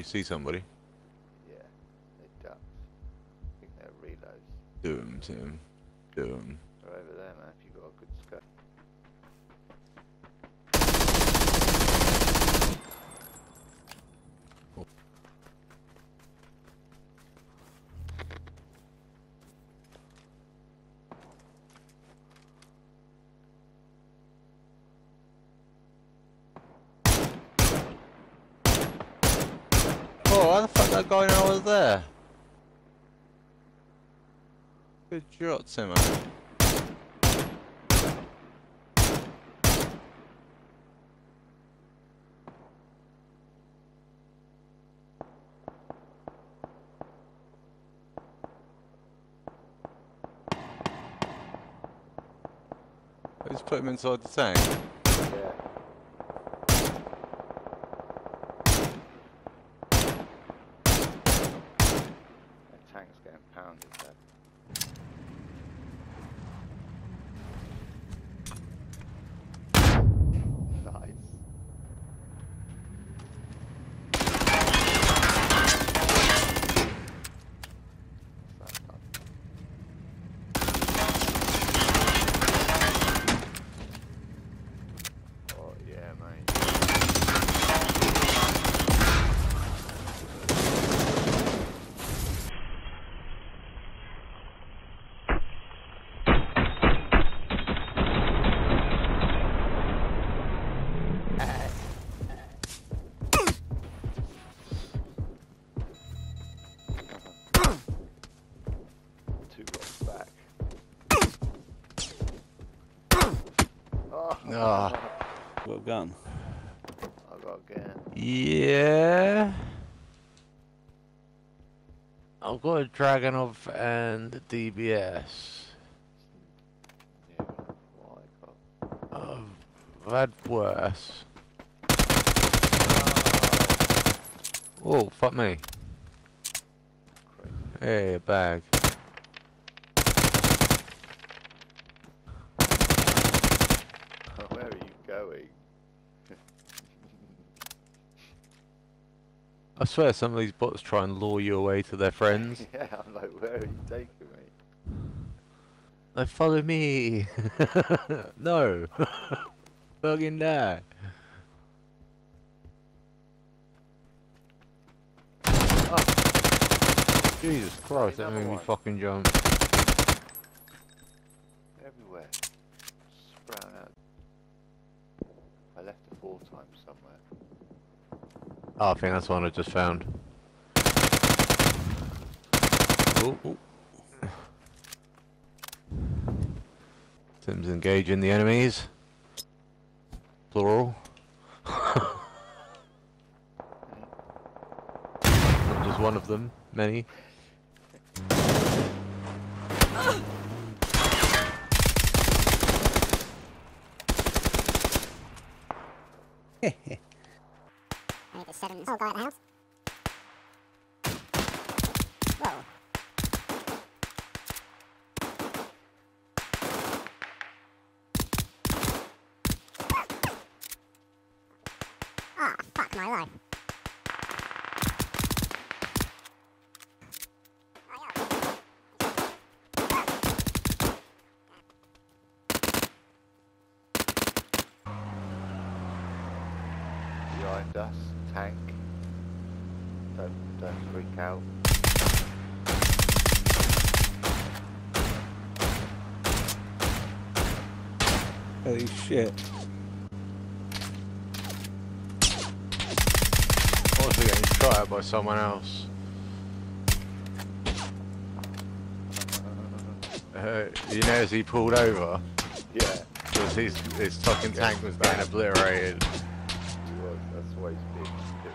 you see somebody. Yeah, it ducks. I think they're reloads. Do 'em, Tim. Do 'em. They're over there, man. If you've got a good scope. Oh, why the fuck that guy know I was there? Good shot, Simmer. Just put him inside the tank. Yeah. That tank's getting pounded I. Yeah. I've got a Dragunov and DBS. Yeah, what I got. I've, I've had worse. Oh, fuck me. Crazy. Hey, a bag. Oh, where are you going? I swear some of these bots try and lure you away to their friends. yeah, I'm like, where are you taking me? They follow me. no. Fucking die. Ah. Jesus Christ, that made me fucking jump. Everywhere. Sprout out. I left a four times somewhere. Oh, I think that's the one I just found. Oh, oh. Tim's engaging the enemies. Plural. Not just one of them, many. I think it's seven. Oh, the house. Whoa. Ah, fuck my life. Behind us, tank. Don't, don't freak out. Holy shit. Also getting shot at by someone else. Uh, you know as he pulled over? Yeah, Because his, his fucking tank was being obliterated. he was. That's why he's a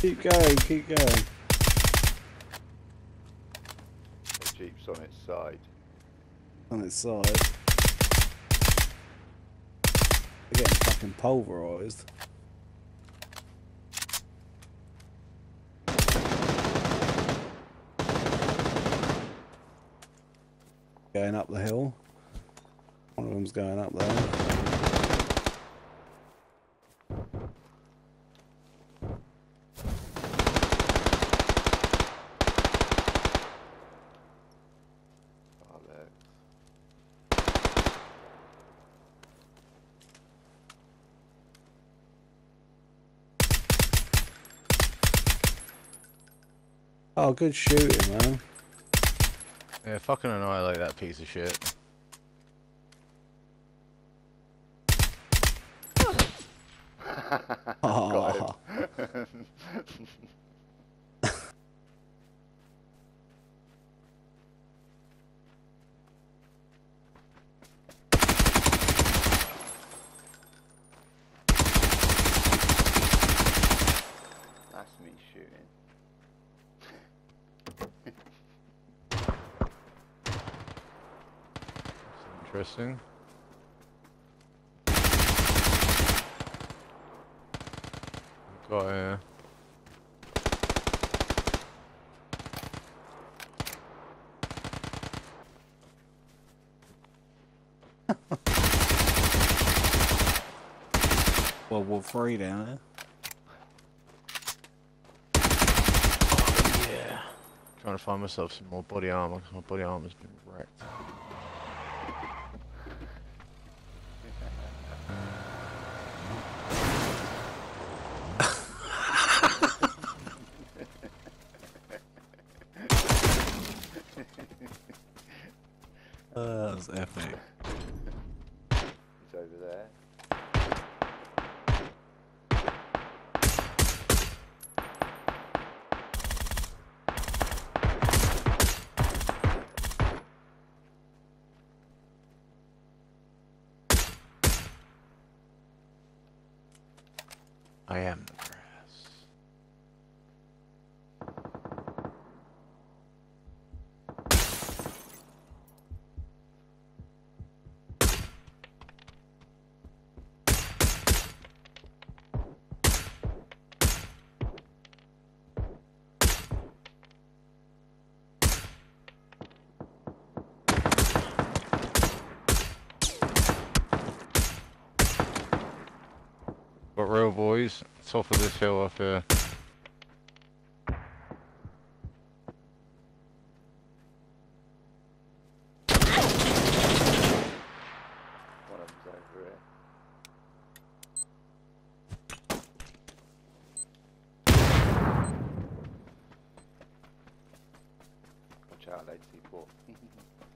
keep going, keep going. The jeep's on its side. On its side. They're getting fucking pulverised. Going up the hill. One of them's going up there. Oh, good shooting, man. Yeah, fucking annihilate that piece of shit. Oh, That's me shooting. Interesting. Got a World War Three down there. yeah. Trying to find myself some more body armor because my body armor's been wrecked. Was epic. He's over there. I am Real boys, top of this hill up here. Watch out, people.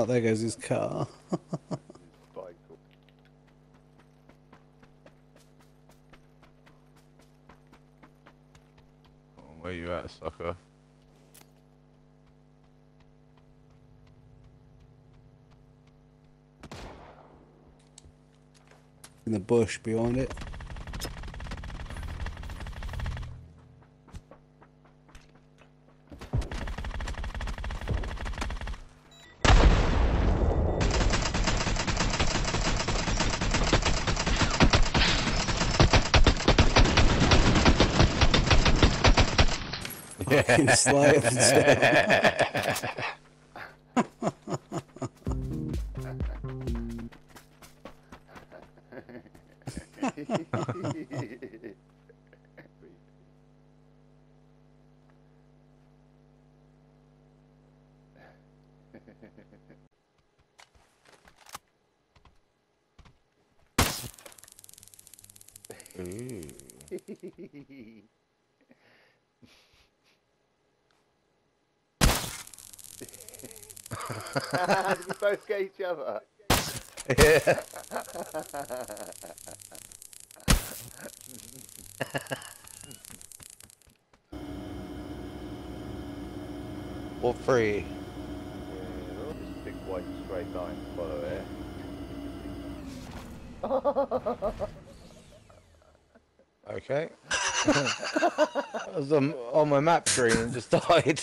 Oh, there goes his car. Oh, where you at, sucker? In the bush behind it. Fucking slave himself. Ooh. Did we both get each other? Yeah. or three? Yeah, look, this big white straight line follow it. Okay. I was on, on my map screen and just died.